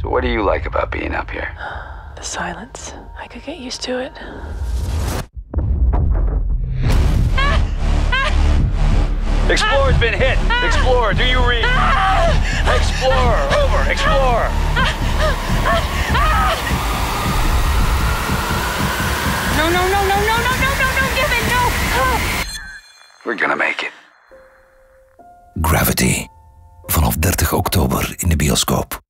So, what do you like about being up here? The silence. I could get used to it. Explorer's been hit. Explorer, do you read? Explorer, over. Explorer. No, no, no, no, no, no, no, no, no, give it, no. We're gonna make it. Gravity. Vanaf 30 oktober in de bioscoop.